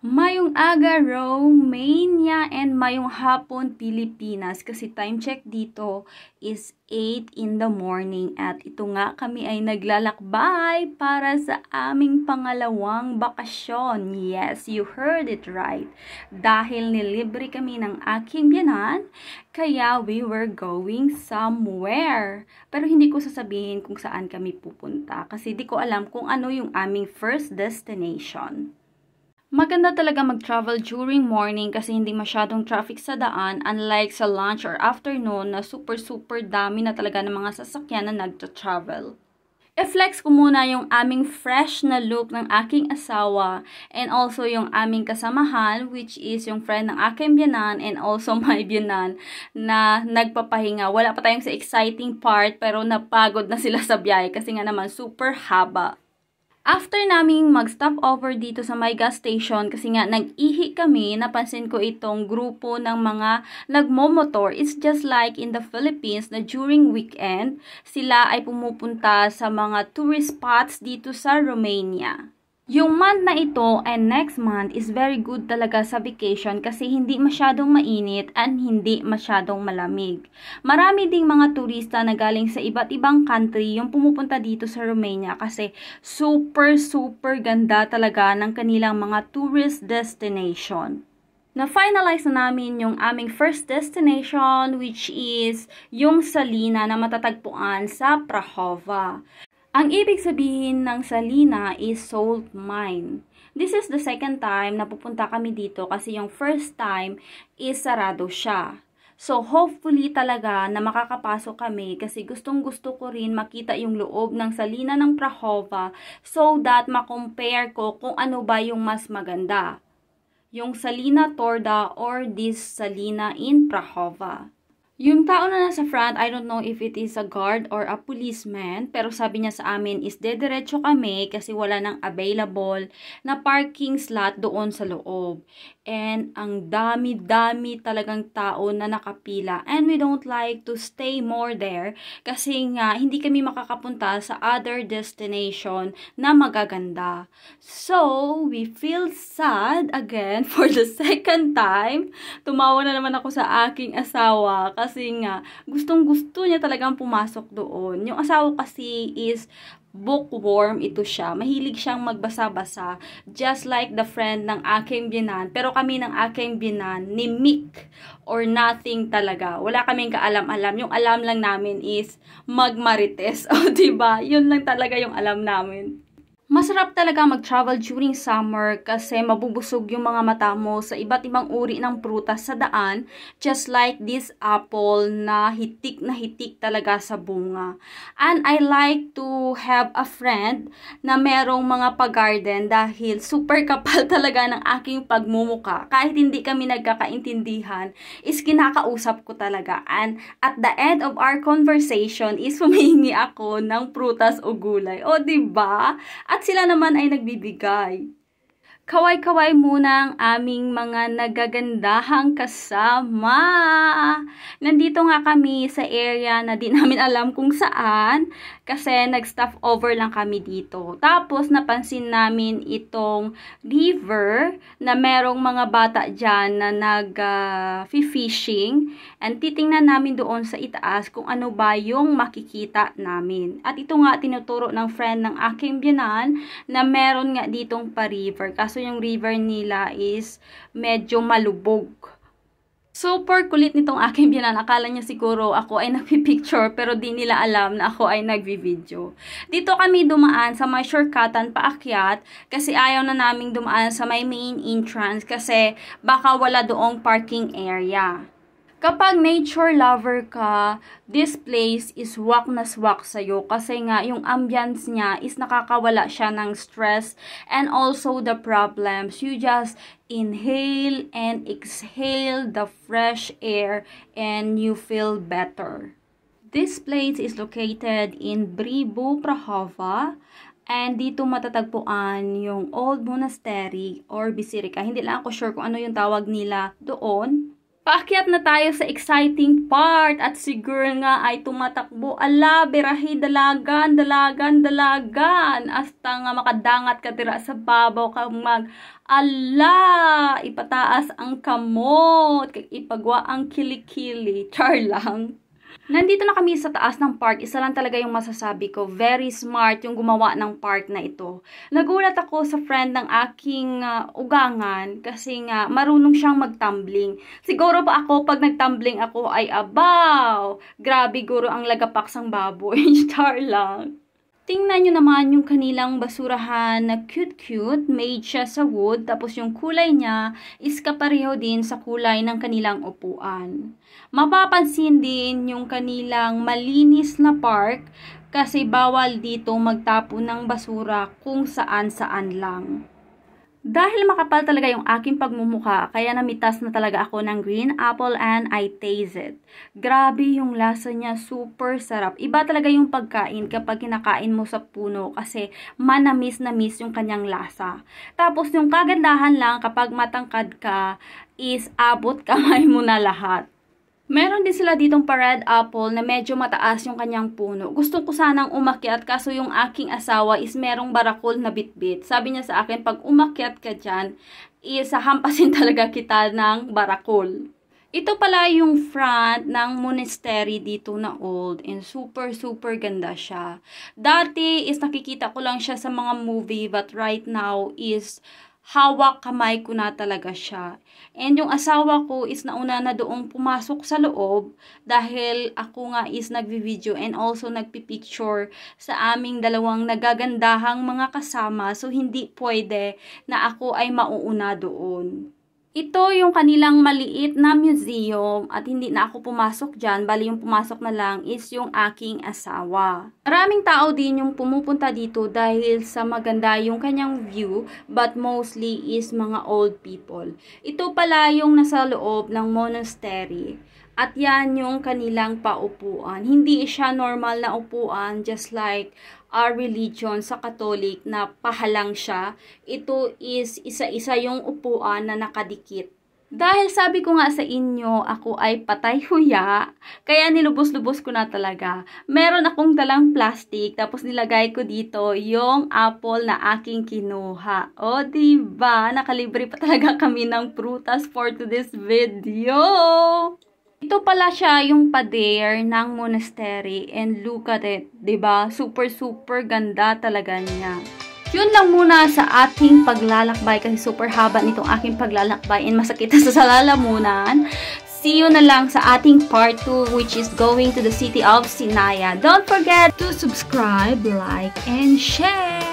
Mayong aga Romania and mayong hapon Pilipinas kasi time check dito is 8 in the morning at ito nga kami ay naglalakbay para sa aming pangalawang bakasyon. Yes, you heard it right. Dahil nilibre kami ng aking biyanan, kaya we were going somewhere. Pero hindi ko sasabihin kung saan kami pupunta kasi di ko alam kung ano yung aming first destination. Maganda talaga mag-travel during morning kasi hindi masyadong traffic sa daan unlike sa lunch or afternoon na super super dami na talaga ng mga sasakyan na nagta-travel. I-flex ko muna yung aming fresh na look ng aking asawa and also yung aming kasamahan which is yung friend ng aking biyanan and also my biyanan na nagpapahinga. Wala pa tayong sa exciting part pero napagod na sila sa biyahe kasi nga naman super haba. After naming mag-stop over dito sa my gas station kasi nga nag-ihi kami, napansin ko itong grupo ng mga nagmomotor. It's just like in the Philippines na during weekend, sila ay pumupunta sa mga tourist spots dito sa Romania. Yung month na ito and next month is very good talaga sa vacation kasi hindi masyadong mainit and hindi masyadong malamig. Marami ding mga turista na galing sa iba't ibang country yung pumupunta dito sa Romania kasi super super ganda talaga ng kanilang mga tourist destination na-finalize na namin yung aming first destination which is yung Salina na matatagpuan sa Prahova. Ang ibig sabihin ng Salina is salt mine. This is the second time na pupunta kami dito kasi yung first time is sarado siya. So, hopefully talaga na makakapasok kami kasi gustong gusto ko rin makita yung loob ng Salina ng Prahova so that makompare ko kung ano ba yung mas maganda. Yung Salina Torda or this Salina in Prahova. Yung tao na nasa front, I don't know if it is a guard or a policeman, pero sabi niya sa amin is dediretso kami kasi wala nang available na parking slot doon sa loob. And ang dami-dami talagang tao na nakapila. And we don't like to stay more there kasi nga hindi kami makakapunta sa other destination na magaganda. So, we feel sad again for the second time. Tumawa na naman ako sa aking asawa kasi nga gustong gusto niya talagang pumasok doon. Yung asawa kasi is bookworm ito siya. Mahilig siyang magbasa-basa. Just like the friend ng aking binan. Pero kami ng aking binan, ni Mick or nothing talaga. Wala kaming kaalam-alam. Yung alam lang namin is magmarites. O, oh, diba? Yun lang talaga yung alam namin. Masarap talaga mag-travel during summer kasi mabubusog yung mga mata mo sa iba't ibang uri ng prutas sa daan just like this apple na hitik na hitik talaga sa bunga. And I like to have a friend na merong mga pag-garden dahil super kapal talaga ng aking pagmumuka. Kahit hindi kami nagkakaintindihan is kinakausap ko talaga. And at the end of our conversation is humingi ako ng prutas o gulay. O, ba diba? At at sila naman ay nagbibigay. Kaway-kaway muna ang aming mga nagagandahang kasama. Nandito nga kami sa area na di namin alam kung saan kasi nag-staff over lang kami dito. Tapos napansin namin itong river na merong mga bata dyan na nag-fishing uh, and titingnan namin doon sa itaas kung ano ba yung makikita namin. At ito nga tinuturo ng friend ng aking biyanan na meron nga ditong pa-river. Kaso yung river nila is medyo malubog. Super kulit nitong aking biyanan. Akala niya siguro ako ay nagpipicture pero di nila alam na ako ay nagvi-video. Dito kami dumaan sa may shortcutan paakyat kasi ayaw na naming dumaan sa may main entrance kasi baka wala doong parking area. Kapag nature lover ka, this place is wak na swak sa'yo kasi nga yung ambience niya is nakakawala siya ng stress and also the problems. You just inhale and exhale the fresh air and you feel better. This place is located in Bribu, Prahova. And dito matatagpuan yung Old Monastery or Bisirika. Hindi lang ako sure kung ano yung tawag nila doon Paakyat na tayo sa exciting part at si girl nga ay tumatakbo. Ala, birahi, dalagan, dalagan, dalagan. Hasta nga makadangat ka tira sa babaw ka mag Ala, ipataas ang kamot, ipagwa ang kilikili. Char lang. Nandito na kami sa taas ng park. Isa lang talaga yung masasabi ko. Very smart yung gumawa ng park na ito. Nagulat ako sa friend ng aking uh, ugangan kasi nga marunong siyang magtumbling. Siguro pa ako pag nagtumbling ako ay abaw. Grabe guro ang lagapaksang baboy. Star lang. Tingnan nyo naman yung kanilang basurahan na cute-cute, made siya sa wood, tapos yung kulay niya is kapareho din sa kulay ng kanilang upuan. Mapapansin din yung kanilang malinis na park kasi bawal dito magtapo ng basura kung saan-saan lang. Dahil makapal talaga yung aking pagmumuka, kaya namitas na talaga ako ng green apple and I taste it. Grabe yung lasa niya, super sarap. Iba talaga yung pagkain kapag kinakain mo sa puno kasi manamis na miss yung kanyang lasa. Tapos yung kagandahan lang kapag matangkad ka is abot kamay mo na lahat. Meron din sila ditong pa red apple na medyo mataas yung kanyang puno. Gusto ko sanang umakyat kaso yung aking asawa is merong barakol na bitbit. Sabi niya sa akin, pag umakyat ka dyan, is hampasin talaga kita ng barakol. Ito pala yung front ng monastery dito na old and super super ganda siya. Dati is nakikita ko lang siya sa mga movie but right now is hawak kamay ko na talaga siya. And yung asawa ko is nauna na doong pumasok sa loob dahil ako nga is nagvi-video and also nagpi-picture sa aming dalawang nagagandahang mga kasama. So, hindi pwede na ako ay mauuna doon. Ito yung kanilang maliit na museum at hindi na ako pumasok dyan. Bali yung pumasok na lang is yung aking asawa. Maraming tao din yung pumupunta dito dahil sa maganda yung kanyang view but mostly is mga old people. Ito pala yung nasa loob ng monastery. At yan yung kanilang paupuan. Hindi siya normal na upuan just like our religion sa Katolik na pahalang siya, ito is isa-isa yung upuan na nakadikit. Dahil sabi ko nga sa inyo, ako ay patay huya, kaya nilubos-lubos ko na talaga. Meron akong dalang plastic, tapos nilagay ko dito yung apple na aking kinuha. O, diba? Nakalibre pa talaga kami ng prutas for today's video. Ito pala siya yung pader ng monastery and look at it, ba? Super super ganda talaga niya. Yun lang muna sa ating paglalakbay kasi super haba nitong aking paglalakbay and masakit sa salalamunan. See you na lang sa ating part 2 which is going to the city of Sinaya. Don't forget to subscribe, like, and share!